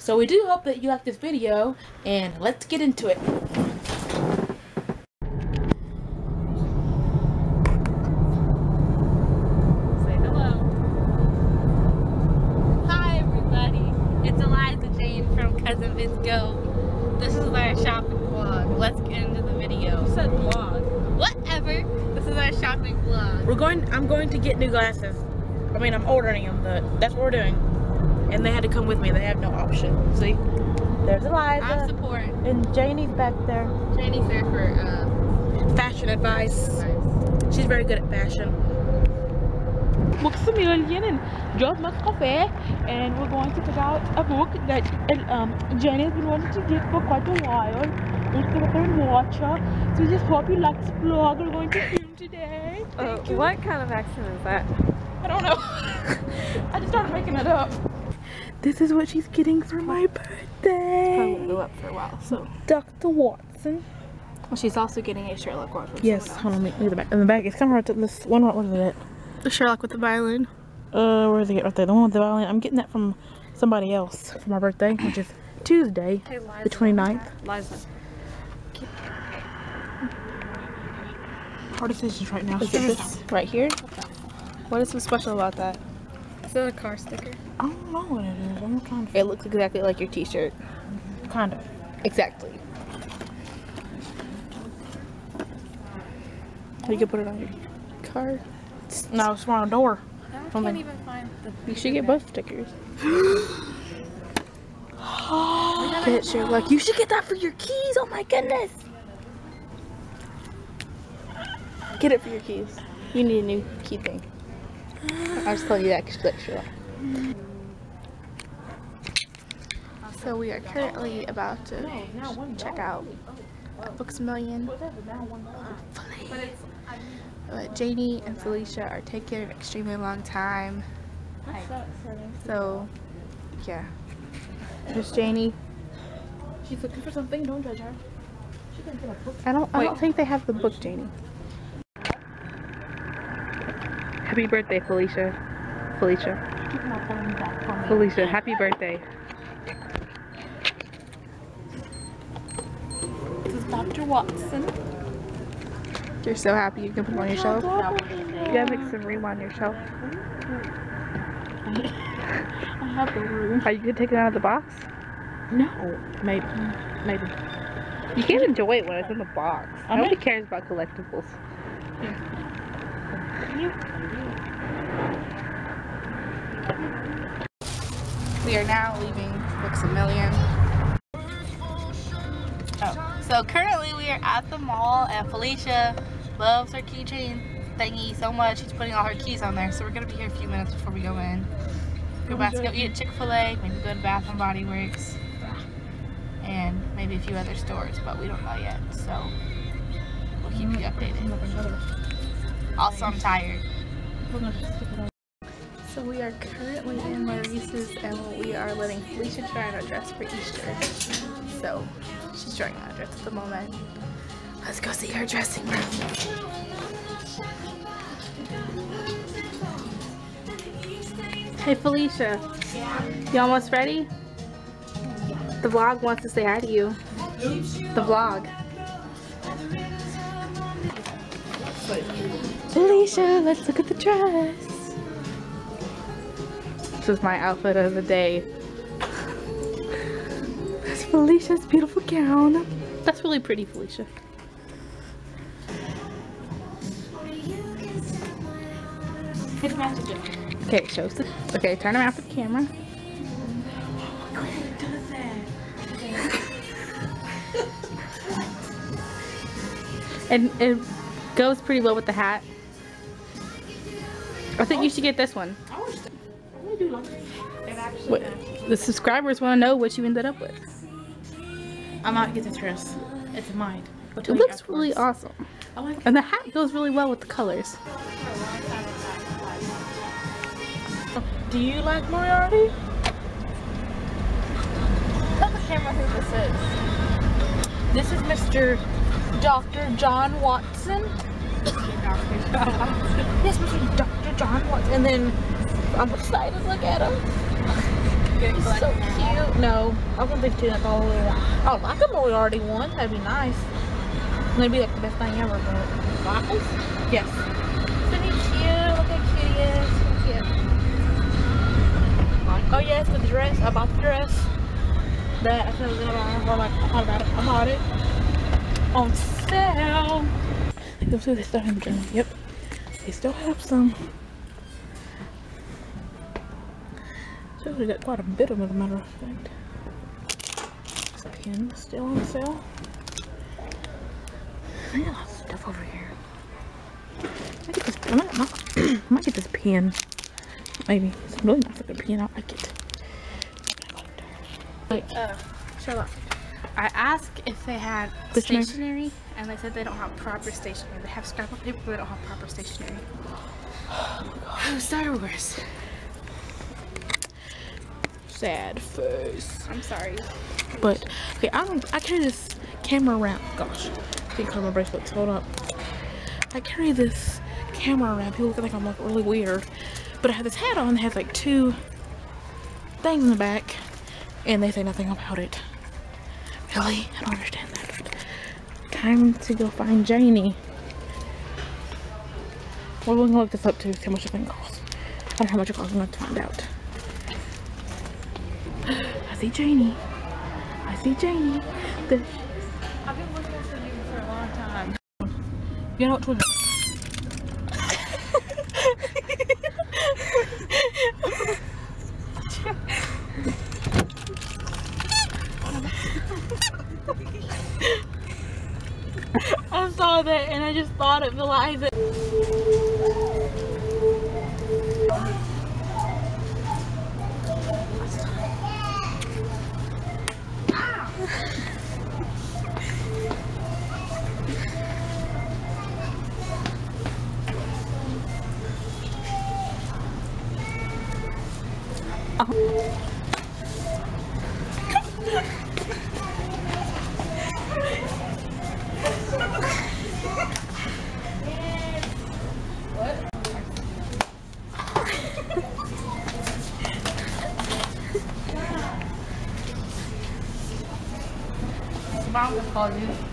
So we do hope that you like this video and let's get into it. Say hello. Hi everybody. It's Eliza Jane from Cousin This is our shopping vlog. Let's get into the video. You said vlog. Whatever. This is our shopping vlog. We're going, I'm going to get new glasses. I mean, I'm ordering them, but that's what we're doing. And they had to come with me. They have no option. See? There's Eliza. I'm Eliza. support. And Janie's back there. Janie's there for uh, Fashion advice. advice. She's very good at fashion. Maximilian and Joe Cafe, and we're going to pick out a book that um, Jenny has been wanting to get for quite a while. Let's go up there and watch her. So we just hope you like this vlog we're going to film today. Uh, Thank you. what kind of accent is that? I don't know. I just started making it up. This is what she's getting for my birthday. up for a while, so. Dr. Watson. Well, she's also getting a Sherlock Holmes. Yes, someone hold on, let me look at the back. In the back, it's kind of hard to this one. What is it? The Sherlock with the violin. Uh, where is it? Right there. The one with the violin. I'm getting that from somebody else for my birthday, which is Tuesday, Hey, Liza. the 29th. Liza. Hard decisions right now. Is this right here? What is so special about that? Is that a car sticker? I don't know what it is. I'm trying to. It looks exactly like your t-shirt. Kind of. Exactly. You can put it on your car. No, it's on a door. I can't Something. even find the. You should get both stickers. Get it, Sherlock. You should get that for your keys. Oh my goodness. Get it for your keys. You need a new key thing. I was telling you that because you like Sherlock. So we are currently about to check out Books a Million. Hopefully. But Janie and Felicia are taking an extremely long time. So, yeah. There's Janie. She's looking for something. Don't judge her. She can get a book. I don't. I don't think they have the book, Janie. Happy birthday, Felicia. Felicia. Keep my phone back from me. Felicia, happy birthday. This is Dr. Watson. You're so happy you can put them on your shelf. You gotta make some room on your shelf. I have the room. Are you gonna take it out of the box? No. Maybe. Maybe. You can't enjoy it when it's in the box. Nobody cares about collectibles. We are now leaving Books a Million. Oh. So currently we are at the mall and Felicia loves her keychain thingy so much she's putting all her keys on there. So we're gonna be here a few minutes before we go in. We're about to go eat at Chick-fil-A, maybe go to Bath and Body Works, and maybe a few other stores, but we don't know yet. So we'll keep you updated. Also, I'm tired. So we are currently in Maurices and we are letting Felicia try on a dress for Easter. So she's trying on a dress at the moment. Let's go see her dressing room. Hey Felicia. You almost ready? The vlog wants to say hi to you. The vlog. Felicia, let's look at the dress. This is my outfit of the day. That's Felicia's beautiful gown. That's really pretty, Felicia. Okay, shows the. Okay, turn around for the camera. And it goes pretty well with the hat. I think you should get this one. I wish that. I really do love it. It actually What, the subscribers want to know what you ended up with. I might get this dress. It's mine. I'll It tell you looks really awesome. Like And the hat goes really well with the colors. Do you like Moriarty? Tell the camera who this is. This is Mr. Dr. John Watson. Yes, Mr. Dr. John Watson. And then I'm excited to look at him. He's so cute. No, I want these two that's all we want. Oh, like them we already won. That'd be nice. Maybe like the best thing ever, but waffles? Yes. Isn't he cute? Look how cute he is. Cute. Oh yes, the dress. I bought the dress. That I said I was gonna buy. Or like I about it. I bought it. On sale. Let's see they still have them. Yep. They still have some. So we got quite a bit of them as a matter of fact. This pen still on sale. I got lots of stuff over here. I get this. I might, not, I might get this pen. Maybe it's a really nice looking pen. I like it. Like, Uh, Charlotte, I asked if they had Stationery? stationery, and they said they don't have proper stationery. They have scrap of paper, but they don't have proper stationery. Oh, oh Star Wars. sad face. I'm sorry. But okay, I don't. I carry this camera around. Gosh, I cover my bracelets. Hold up. I carry this camera around. People look like I'm like really weird, but I have this hat on that has like two things in the back, and they say nothing about it. Really, I don't understand that. Time to go find Janie. We're gonna look this up too. See how much it can cost. I don't know how much it costs. I'm gonna find out. I see Janie. I see Janie. The, I've been looking for you for a long time. you know what Twitter? I saw that and I just thought it belies it. Mom just called you.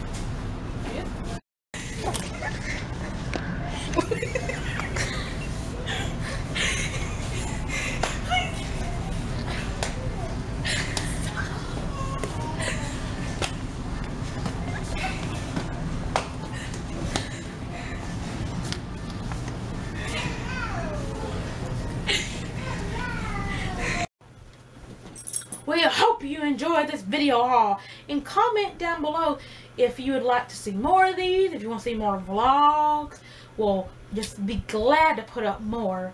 Enjoyed this video haul and comment down below if you would like to see more of these, if you want to see more vlogs. We'll just be glad to put up more.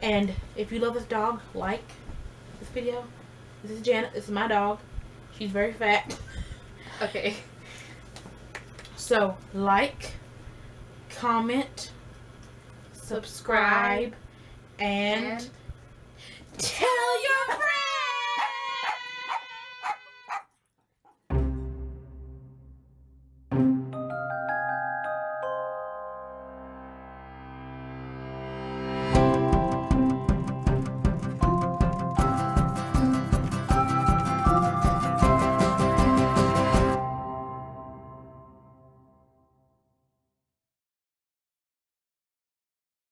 And if you love this dog, like this video. This is Janet. This is my dog. She's very fat. Okay. So like, comment, subscribe, and And tell your friends.